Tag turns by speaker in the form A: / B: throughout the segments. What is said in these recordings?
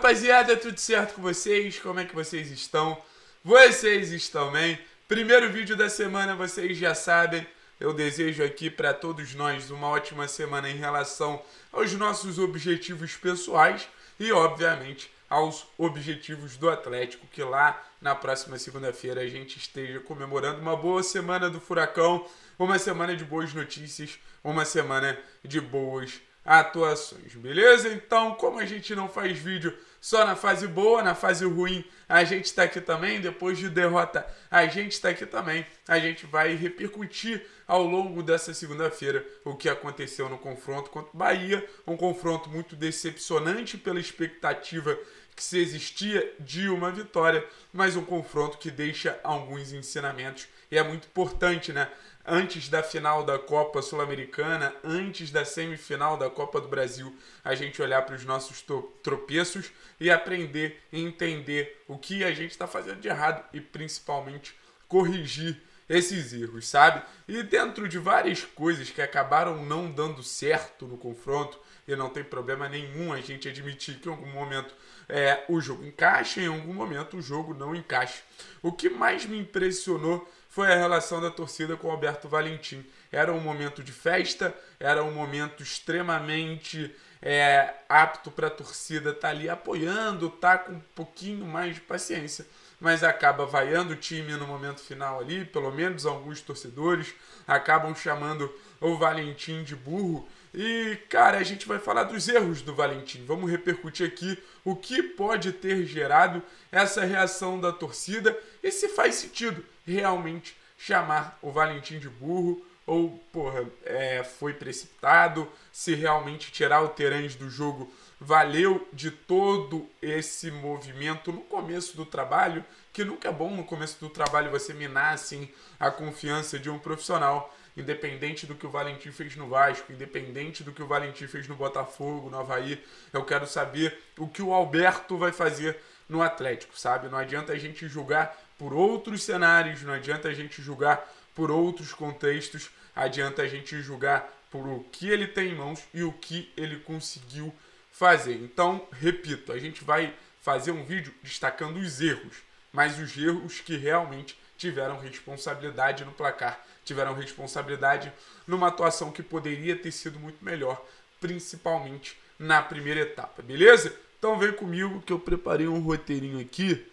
A: rapaziada, tudo certo com vocês? Como é que vocês estão? Vocês estão bem? Primeiro vídeo da semana, vocês já sabem. Eu desejo aqui para todos nós uma ótima semana em relação aos nossos objetivos pessoais e, obviamente, aos objetivos do Atlético, que lá na próxima segunda-feira a gente esteja comemorando uma boa semana do Furacão, uma semana de boas notícias, uma semana de boas atuações, beleza? Então, como a gente não faz vídeo só na fase boa, na fase ruim, a gente está aqui também. Depois de derrota, a gente está aqui também. A gente vai repercutir ao longo dessa segunda-feira o que aconteceu no confronto contra o Bahia. Um confronto muito decepcionante pela expectativa que se existia de uma vitória, mas um confronto que deixa alguns ensinamentos e é muito importante, né? Antes da final da Copa Sul-Americana, antes da semifinal da Copa do Brasil, a gente olhar para os nossos tropeços e aprender e entender o que a gente está fazendo de errado e principalmente corrigir esses erros, sabe? E dentro de várias coisas que acabaram não dando certo no confronto, e não tem problema nenhum a gente admitir que em algum momento é, o jogo encaixa, em algum momento o jogo não encaixa. O que mais me impressionou foi a relação da torcida com o Alberto Valentim. Era um momento de festa, era um momento extremamente é, apto para a torcida estar tá ali apoiando, tá com um pouquinho mais de paciência, mas acaba vaiando o time no momento final ali, pelo menos alguns torcedores acabam chamando o Valentim de burro. E, cara, a gente vai falar dos erros do Valentim. Vamos repercutir aqui o que pode ter gerado essa reação da torcida e se faz sentido realmente chamar o Valentim de burro ou, porra, é, foi precipitado, se realmente tirar o Terãs do jogo valeu de todo esse movimento no começo do trabalho, que nunca é bom no começo do trabalho você minar assim a confiança de um profissional, independente do que o Valentim fez no Vasco, independente do que o Valentim fez no Botafogo, no Havaí, eu quero saber o que o Alberto vai fazer no Atlético, sabe? Não adianta a gente julgar por outros cenários, não adianta a gente julgar por outros contextos, adianta a gente julgar por o que ele tem em mãos e o que ele conseguiu fazer. Então, repito, a gente vai fazer um vídeo destacando os erros, mas os erros que realmente tiveram responsabilidade no placar, tiveram responsabilidade numa atuação que poderia ter sido muito melhor, principalmente na primeira etapa, beleza? Então vem comigo que eu preparei um roteirinho aqui.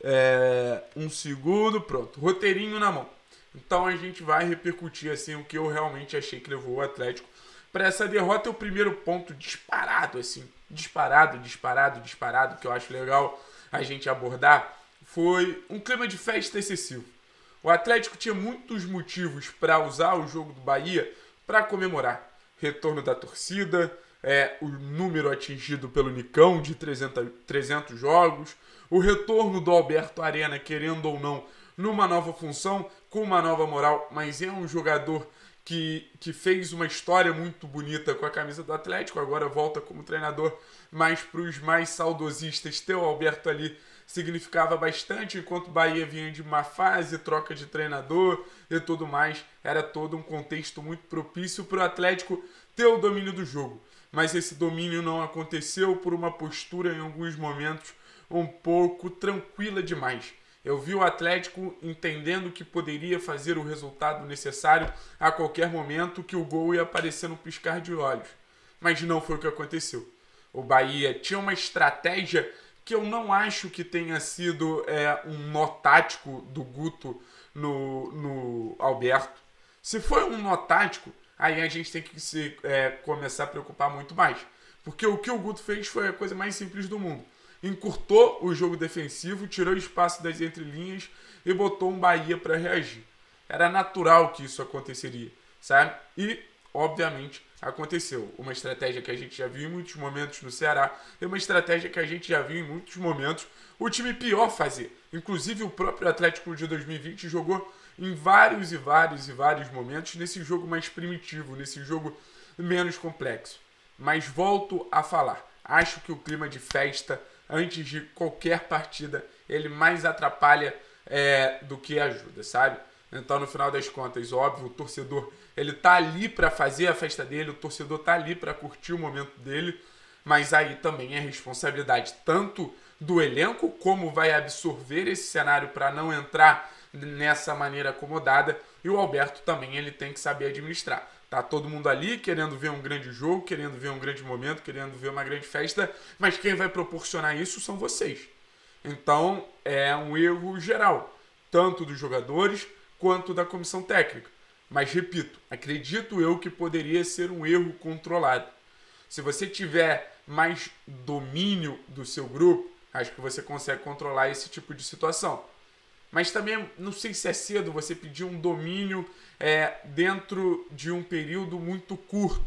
A: É, um segundo, pronto. Roteirinho na mão. Então a gente vai repercutir assim o que eu realmente achei que levou o Atlético para essa derrota. É o primeiro ponto disparado, assim, disparado, disparado, disparado, que eu acho legal a gente abordar, foi um clima de festa excessivo. O Atlético tinha muitos motivos para usar o jogo do Bahia para comemorar. Retorno da torcida, é, o número atingido pelo Nicão de 300, 300 jogos, o retorno do Alberto Arena, querendo ou não, numa nova função, com uma nova moral, mas é um jogador que, que fez uma história muito bonita com a camisa do Atlético, agora volta como treinador, mas para os mais saudosistas, ter o Alberto ali significava bastante, enquanto o Bahia vinha de uma fase, troca de treinador e tudo mais, era todo um contexto muito propício para o Atlético ter o domínio do jogo mas esse domínio não aconteceu por uma postura em alguns momentos um pouco tranquila demais. Eu vi o Atlético entendendo que poderia fazer o resultado necessário a qualquer momento que o gol ia aparecer no piscar de olhos. Mas não foi o que aconteceu. O Bahia tinha uma estratégia que eu não acho que tenha sido é, um nó tático do Guto no, no Alberto. Se foi um nó tático, aí a gente tem que se, é, começar a preocupar muito mais. Porque o que o Guto fez foi a coisa mais simples do mundo. Encurtou o jogo defensivo, tirou espaço das entrelinhas e botou um Bahia para reagir. Era natural que isso aconteceria, sabe? E, obviamente, aconteceu. Uma estratégia que a gente já viu em muitos momentos no Ceará e uma estratégia que a gente já viu em muitos momentos o time pior fazer. Inclusive, o próprio Atlético de 2020 jogou em vários e vários e vários momentos nesse jogo mais primitivo, nesse jogo menos complexo. Mas volto a falar, acho que o clima de festa antes de qualquer partida ele mais atrapalha é, do que ajuda, sabe? Então, no final das contas, óbvio, o torcedor ele tá ali para fazer a festa dele, o torcedor tá ali para curtir o momento dele, Mas aí também é responsabilidade tanto do elenco, como vai absorver esse cenário para não entrar nessa maneira acomodada, e o Alberto também ele tem que saber administrar. Tá todo mundo ali querendo ver um grande jogo, querendo ver um grande momento, querendo ver uma grande festa, mas quem vai proporcionar isso são vocês. Então é um erro geral, tanto dos jogadores quanto da comissão técnica. Mas repito, acredito eu que poderia ser um erro controlado. Se você tiver mais domínio do seu grupo, acho que você consegue controlar esse tipo de situação. Mas também não sei se é cedo você pedir um domínio é, dentro de um período muito curto.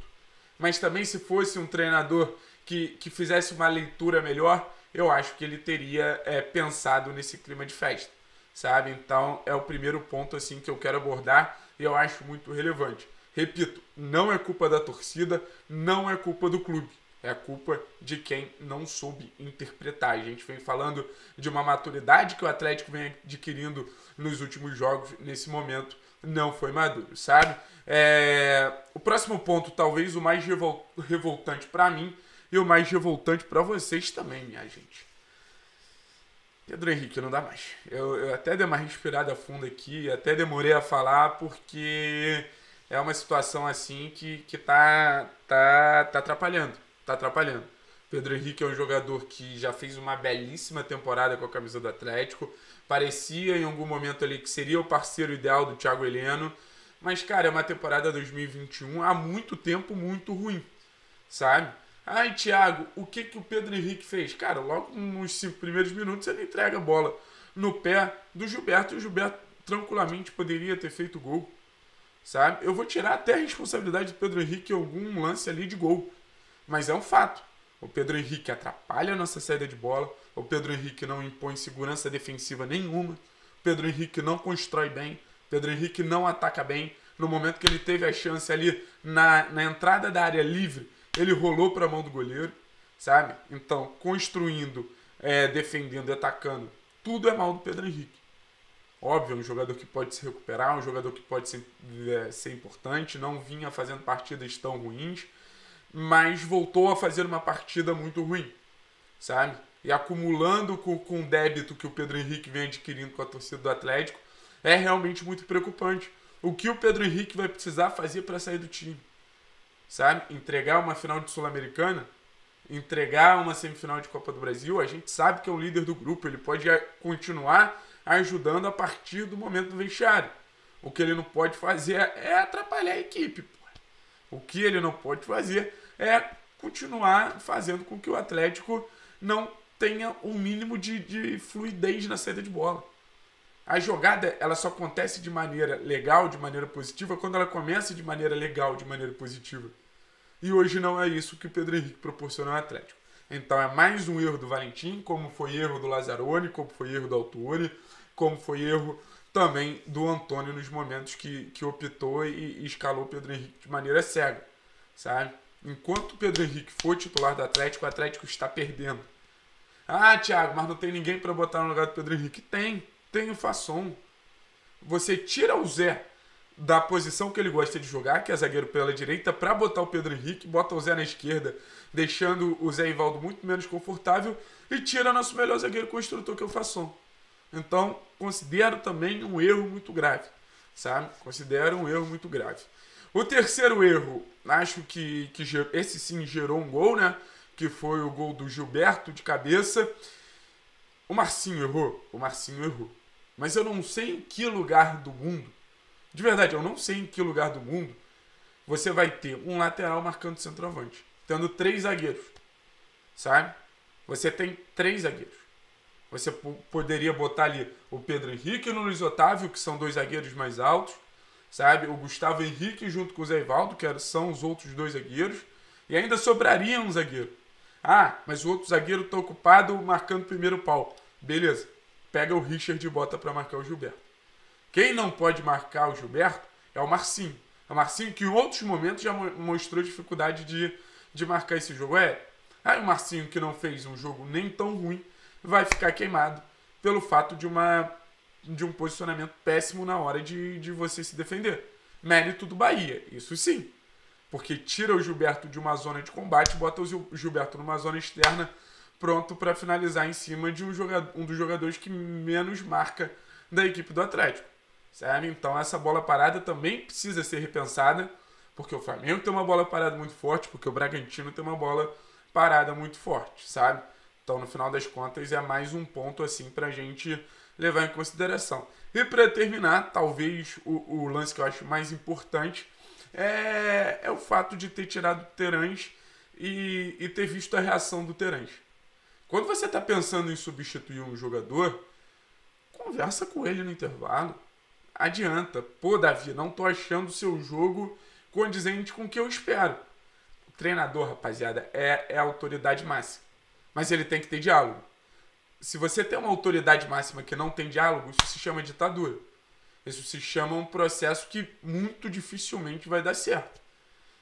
A: Mas também se fosse um treinador que, que fizesse uma leitura melhor, eu acho que ele teria é, pensado nesse clima de festa, sabe? Então é o primeiro ponto assim que eu quero abordar e eu acho muito relevante. Repito, não é culpa da torcida, não é culpa do clube. É culpa de quem não soube interpretar. A gente vem falando de uma maturidade que o Atlético vem adquirindo nos últimos jogos. Nesse momento, não foi maduro, sabe? É... O próximo ponto, talvez o mais revol... revoltante para mim e o mais revoltante para vocês também, minha gente. Pedro Henrique, não dá mais. Eu, eu até dei uma respirada funda aqui, até demorei a falar porque é uma situação assim que, que tá, tá, tá atrapalhando tá atrapalhando. Pedro Henrique é um jogador que já fez uma belíssima temporada com a camisa do Atlético. Parecia em algum momento ali que seria o parceiro ideal do Thiago Heleno. Mas, cara, é uma temporada 2021 há muito tempo muito ruim, sabe? Ai, Thiago, o que, que o Pedro Henrique fez? Cara, logo nos cinco primeiros minutos ele entrega a bola no pé do Gilberto e o Gilberto tranquilamente poderia ter feito gol, sabe? Eu vou tirar até a responsabilidade do Pedro Henrique em algum lance ali de gol. Mas é um fato. O Pedro Henrique atrapalha a nossa saída de bola. O Pedro Henrique não impõe segurança defensiva nenhuma. O Pedro Henrique não constrói bem. O Pedro Henrique não ataca bem. No momento que ele teve a chance ali na, na entrada da área livre, ele rolou para a mão do goleiro, sabe? Então, construindo, é, defendendo e atacando, tudo é mal do Pedro Henrique. Óbvio, um jogador que pode se recuperar, um jogador que pode ser, é, ser importante, não vinha fazendo partidas tão ruins mas voltou a fazer uma partida muito ruim, sabe? E acumulando com, com o débito que o Pedro Henrique vem adquirindo com a torcida do Atlético, é realmente muito preocupante. O que o Pedro Henrique vai precisar fazer para sair do time? Sabe? Entregar uma final de Sul-Americana, entregar uma semifinal de Copa do Brasil, a gente sabe que é o líder do grupo, ele pode continuar ajudando a partir do momento do vestiário. O que ele não pode fazer é atrapalhar a equipe. O que ele não pode fazer é continuar fazendo com que o Atlético não tenha um mínimo de, de fluidez na saída de bola. A jogada ela só acontece de maneira legal, de maneira positiva, quando ela começa de maneira legal, de maneira positiva. E hoje não é isso que o Pedro Henrique proporciona ao Atlético. Então é mais um erro do Valentim, como foi erro do Lazzaroni, como foi erro do Autori, como foi erro também do Antônio nos momentos que, que optou e, e escalou o Pedro Henrique de maneira cega, sabe? Enquanto o Pedro Henrique for titular do Atlético, o Atlético está perdendo. Ah, Thiago, mas não tem ninguém para botar no lugar do Pedro Henrique. Tem, tem o Fasson. Você tira o Zé da posição que ele gosta de jogar, que é zagueiro pela direita, para botar o Pedro Henrique, bota o Zé na esquerda, deixando o Zé Ivaldo muito menos confortável e tira nosso melhor zagueiro construtor, que é o Fasson. Então, considero também um erro muito grave, sabe? Considero um erro muito grave. O terceiro erro, acho que, que esse sim gerou um gol, né? Que foi o gol do Gilberto de cabeça. O Marcinho errou. O Marcinho errou. Mas eu não sei em que lugar do mundo, de verdade, eu não sei em que lugar do mundo você vai ter um lateral marcando centroavante, tendo três zagueiros, sabe? Você tem três zagueiros. Você poderia botar ali o Pedro Henrique e o Luiz Otávio, que são dois zagueiros mais altos sabe? O Gustavo Henrique junto com o Zé Ivaldo, que são os outros dois zagueiros, e ainda sobraria um zagueiro. Ah, mas o outro zagueiro está ocupado marcando o primeiro pau. Beleza, pega o Richard e bota para marcar o Gilberto. Quem não pode marcar o Gilberto é o Marcinho. É o Marcinho que em outros momentos já mostrou dificuldade de, de marcar esse jogo. É, aí o Marcinho que não fez um jogo nem tão ruim vai ficar queimado pelo fato de uma de um posicionamento péssimo na hora de, de você se defender. Mérito do Bahia, isso sim. porque tira o Gilberto de uma zona de combate, bota o Gilberto numa zona externa, pronto para finalizar em cima de um, jogador, um dos jogadores que menos marca da equipe do Atlético. Sabe? Então essa bola parada também precisa ser repensada, porque o Flamengo tem uma bola parada muito forte, porque o Bragantino tem uma bola parada muito forte, sabe? Então no final das contas é mais um ponto assim para a gente levar em consideração. E para terminar, talvez o, o, lance que eu acho mais importante é, é o fato de ter tirado Terãs e, e ter visto a reação do Terãs. Quando você está pensando em substituir um jogador, conversa com ele no intervalo. Adianta. Pô, Davi, não tô achando o seu jogo condizente com o que eu espero. O treinador, rapaziada, é, é a autoridade máxima. Mas ele tem que ter diálogo se você tem uma autoridade máxima que não tem diálogo, isso se chama ditadura. Isso se chama um processo que muito dificilmente vai dar certo.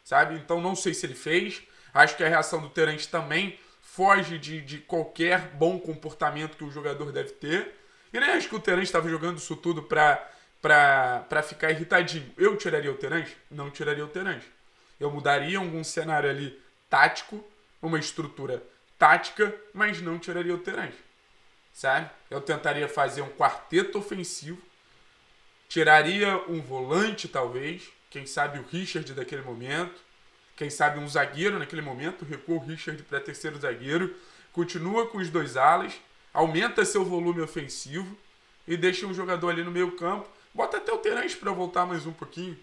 A: Sabe? Então não sei se ele fez. Acho que a reação do Terence também foge de, de qualquer bom comportamento que o jogador deve ter. E nem acho que o Terence estava jogando isso tudo pra, pra, pra ficar irritadinho. Eu tiraria o Terence? Não tiraria o Terence. Eu mudaria algum cenário ali tático, uma estrutura tática, mas não tiraria o Terence sabe? Eu tentaria fazer um quarteto ofensivo, tiraria um volante, talvez, quem sabe o Richard daquele momento, quem sabe um zagueiro naquele momento, recua o Richard para terceiro zagueiro, continua com os dois alas, aumenta seu volume ofensivo e deixa um jogador ali no meio campo, bota até o Terence para voltar mais um pouquinho.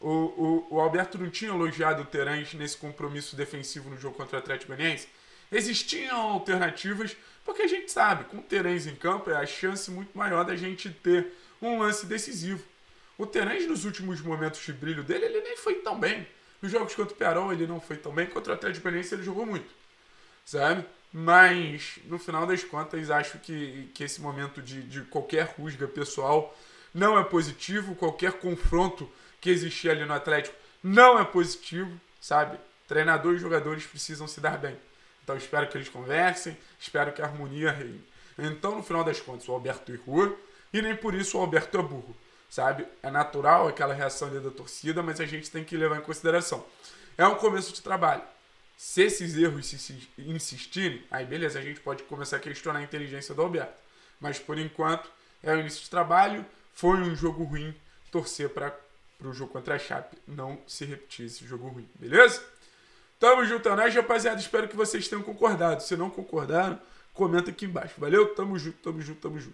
A: O, o, o, Alberto não tinha elogiado o Terence nesse compromisso defensivo no jogo contra o Atlético Goianiense. Existiam alternativas, porque a gente sabe, com o Terence em campo é a chance muito maior da gente ter um lance decisivo. O Terence, nos últimos momentos de brilho dele, ele nem foi tão bem. Nos jogos contra o Pearol, ele não foi tão bem. Contra o Atlético Goianiense, ele jogou muito. Sabe? Mas, no final das contas, acho que, que esse momento de, de qualquer rusga pessoal não é positivo. Qualquer confronto que existia ali no Atlético não é positivo, sabe? Treinador e jogadores precisam se dar bem. Então espero que eles conversem, espero que a harmonia reine. Então, no final das contas, o Alberto errou e nem por isso o Alberto é burro, sabe? É natural aquela reação ali da torcida, mas a gente tem que levar em consideração. É um começo de trabalho. Se esses erros se insistirem, aí beleza, a gente pode começar a questionar a inteligência do Alberto. Mas por enquanto, é o início de trabalho, foi um jogo ruim, torcer para o jogo contra a Chape não se repetir esse jogo ruim, beleza? Tamo junto, é nóis, rapaziada. Espero que vocês tenham concordado. Se não concordaram, comenta aqui embaixo. Valeu? Tamo junto, tamo junto, tamo junto.